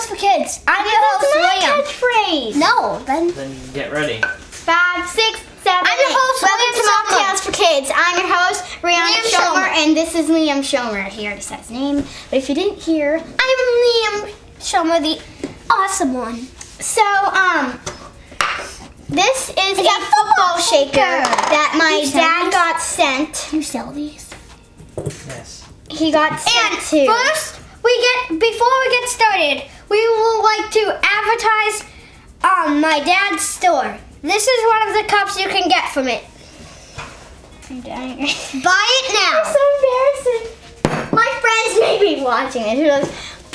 host for kids. I'm your That's host, Liam. catchphrase. No, then Then get ready. Five, six, seven. I'm your eight. host, Welcome to Summer. Mocktails for Kids. I'm your host, Rihanna Liam Schomer, Schomer. and this is Liam Schomer. He already said his name, but if you didn't hear, I'm Liam Schomer, the awesome one. So, um, this is a got football shaker that my dad these? got sent. you sell these. Yes. He got sent And to. first, we get before we get started, we would like to advertise um my dad's store. This is one of the cups you can get from it. I'm dying. Buy it now. so embarrassing. My friends may be watching it. Who goes,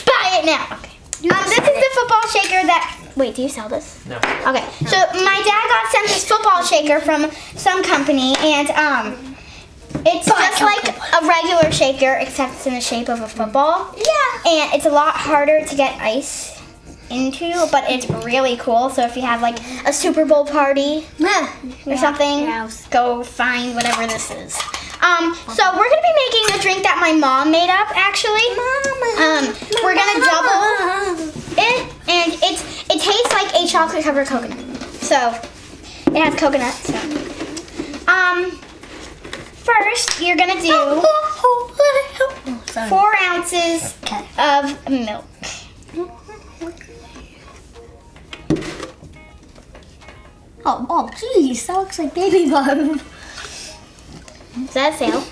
buy it now. Okay. Um, this is the football shaker that. Wait, do you sell this? No. Okay. So my dad got sent this football shaker from some company, and um, it's just like a regular shaker, except it's in the shape of a football. Yeah. And it's a lot harder to get ice into, but it's really cool. So if you have like a Super Bowl party or something, yeah. go find whatever this is. Um, so we're gonna be making a drink that my mom made up actually. Um, we're gonna double it, and it's it tastes like a chocolate covered coconut. So it has coconut. So. Um, first you're gonna do oh, oh, oh, four ounces Okay. of milk. Oh, oh, jeez, that looks like baby bottom. Is that a sale?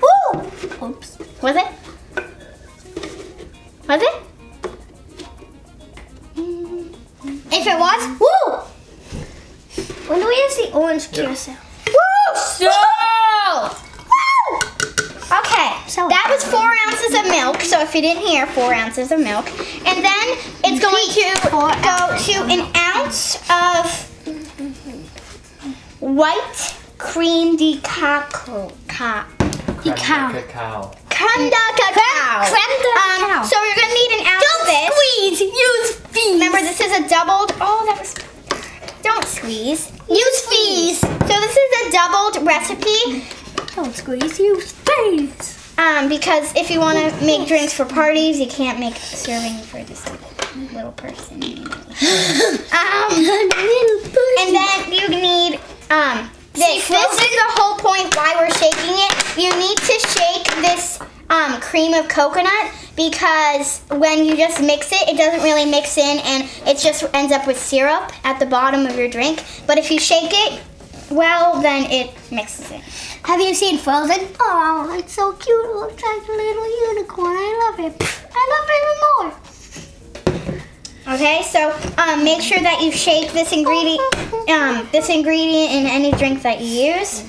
Woo! Oops. Was it? Was it? If it was, woo! When do we have the orange carousel? Woo! So. Okay, that was four ounces of milk. So if you didn't hear, four ounces of milk, and then it's going to go to an ounce of white cream de cacao. Ca- Cacao. Cacao. creme de cacao. creme de Um, cacao. so you're gonna need an ounce of this. Squeeze. Use fees. Remember, this is a doubled. Oh, that was. Don't squeeze. Use fees. So this is a doubled recipe. Don't squeeze, use face. Um, because if you want to make drinks for parties, you can't make serving for this little person. um, and then you need um, this. This is the whole point why we're shaking it. You need to shake this um, cream of coconut because when you just mix it, it doesn't really mix in and it just ends up with syrup at the bottom of your drink. But if you shake it, well, then it mixes in. Have you seen Frozen? Oh, it's so cute. It looks like a little unicorn. I love it. I love it even more. Okay, so um, make sure that you shake this ingredient, um, this ingredient in any drink that you use.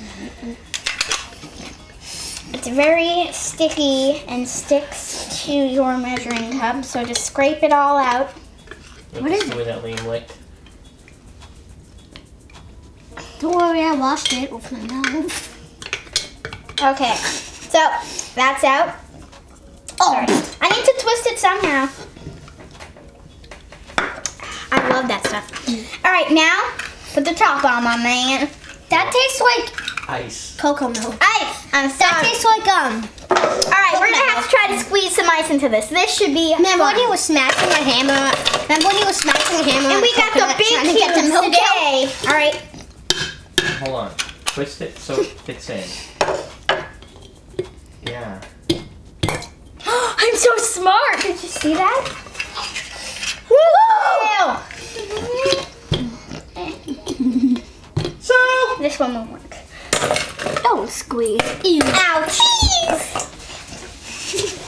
It's very sticky and sticks to your measuring cup, so just scrape it all out. What is the way that Liam licked? Don't worry, I washed it with my mouth. Okay, so that's out. Sorry. I need to twist it somehow. I love that stuff. All right, now put the top on, my man. That tastes like Ice. cocoa milk. Ice. I'm That sorry. tastes like um. All right, we're gonna have to try to squeeze some ice into this. This should be Remember fun. when he was smashing the hammer? Remember when he was smashing the hammer? and we got the big trying to cubes today. All right. Hold on. Twist it so it fits in. Yeah. I'm so smart. Did you see that? Woo! So. This one won't work. Don't squeeze. Ew. Ouchies!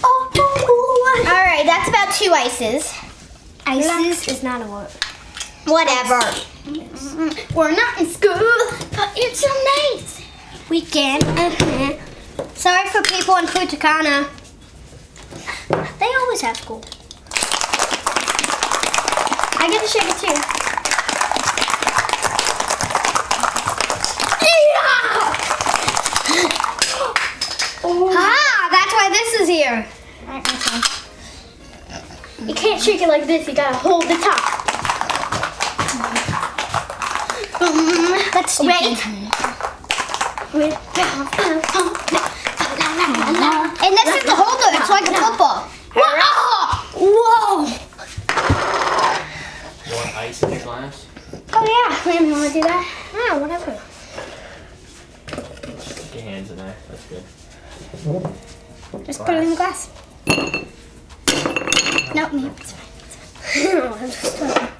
Oh, oh, oh, All right, that's about two ices. Ices is not a word. Whatever. We're not in school, but it's amazing. Weekend. Uh-huh. Sorry for people in Punta Cana. They always have school. I get to shake it too. Ah, that's why this is here. All right, my. You can't shake it like this. You gotta hold the top. Let's do Wait. Wait. And this is the holder. It's like a football. Whoa! You want ice in your glass? Oh yeah. You want to do that? Yeah, whatever. Put your hands in there. That's good. Just glass. put it in the glass. No, no, it's fine. It's fine.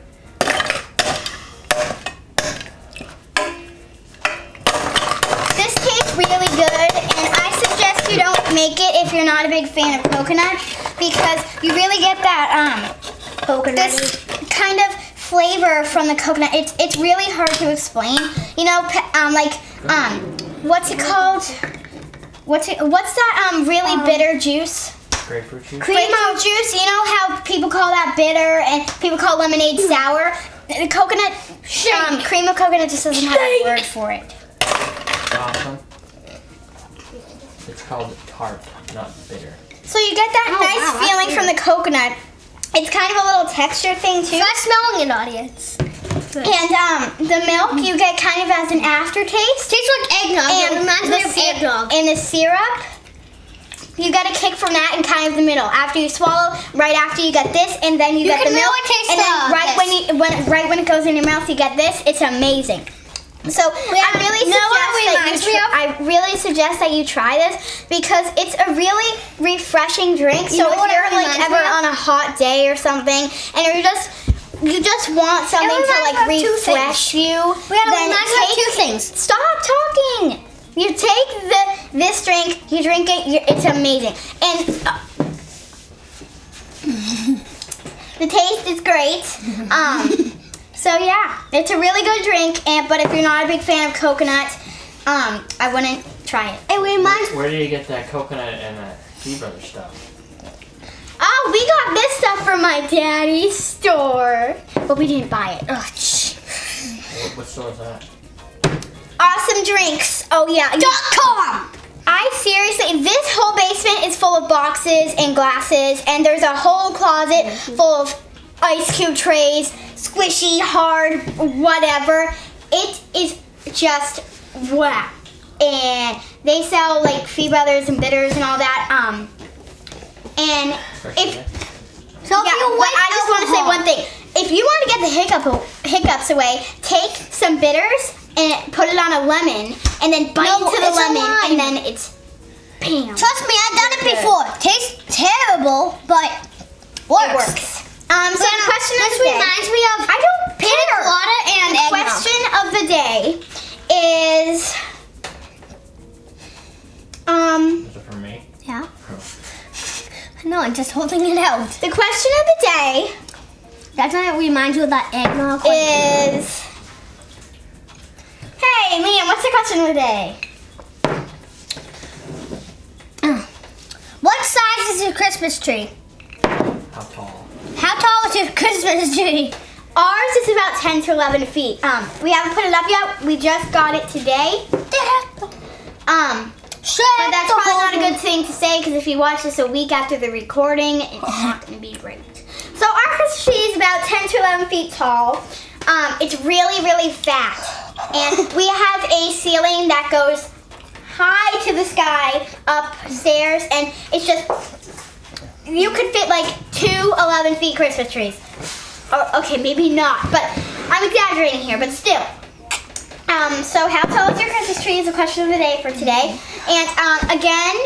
you're not a big fan of coconut because you really get that um coconut. this kind of flavor from the coconut. It's it's really hard to explain. You know, um, like um, what's it called? What's it? What's that um really bitter juice? Grapefruit juice? Grapefruit juice. You know how people call that bitter and people call lemonade sour. The coconut, um, cream of coconut just doesn't have a word for it. Awesome. It's called tart, not bitter. So you get that Oh, nice wow, feeling from the coconut. It's kind of a little texture thing too. Try smelling it, audience. And um, the milk you get kind of as an aftertaste. Tastes like eggnog. it And reminds the me of eggnog. And the syrup, you get a kick from that in kind of the middle. After you swallow, right after you get this, and then you, You get can the milk. really taste and then the- right when you when right when it goes in your mouth, you get this. It's amazing. So I really suggest that you I really suggest that you try this because it's a really refreshing drink. You so if you're like ever on a hot day or something, and you're just you just want something to like me of two refresh you, We then reminds me of take- two things. Stop talking. You take the this drink, you drink it, it's amazing, and uh, the taste is great. Um, so yeah, it's a really good drink. And but if you're not a big fan of coconut, um, I wouldn't try it. It reminds Where do you get that coconut and that Fee Brother stuff? Oh, we got this stuff from my daddy's store, but we didn't buy it. Ugh. What, what store is that? Awesome drinks. Oh yeah. Dot .com. I seriously, this whole basement is full of boxes and glasses, and there's a whole closet full of ice cube trays, squishy, hard, whatever. It is just wow. And they sell like Fee Brothers and bitters and all that. Um, and if So yeah, if you but I just want to say one thing. If you want to get the hiccup hiccups away, take some bitters and put it on a lemon, and then bite No, into the a lemon, and then it's bam. Trust me, I've done it before. Tastes terrible, but works. It works. Um, so the question this of the day. reminds me of I don't pina care. colada and the eggnog. question of the day is um Is it for me? Yeah. No, I'm just holding it out. the question of the day That's why it reminds you of that eggnog. is Hey Liam, what's the question of the day? what size is your Christmas tree? How tall? How tall is your Christmas tree? Ours is about 10 to 11 feet. Um, we haven't put it up yet. We just got it today. Um, but that's probably not a good thing to say because if you watch this a week after the recording, it's not going to be great. So our Christmas tree is about 10 to 11 feet tall. Um, it's really, really fat. And we have a ceiling that goes high to the sky upstairs. And it's just, you could fit like two 11 feet Christmas trees. Or, okay, maybe not, but I'm exaggerating here, but still. Um, so how tall is your Christmas tree is the question of the day for today. And um, again,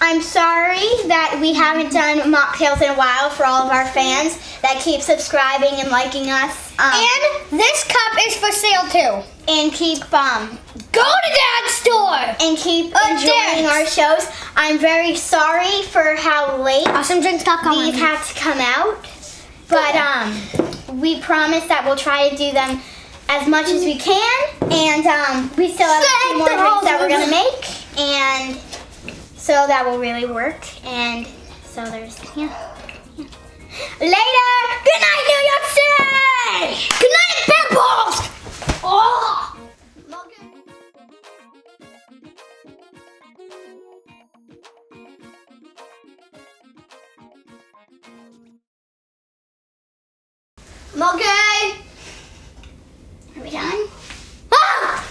I'm sorry that we haven't done mocktails in a while for all of our fans that keep subscribing and liking us. Um, And this cup is for sale too. and keep um Go to Dad's store. and keep Oh, enjoying our shows. I'm very sorry for how late AwesomeDrinks.com. these had to come out. But um, we promise that we'll try to do them as much as we can, and um, we still have a few more drinks that we're gonna make, and so that will really work. And so there's yeah. yeah. Later. Good night, New York City. Good night, Big Balls. Oh. Okay. Are we done? Ah!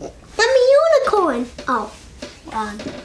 Let me unicorn. Oh. Um.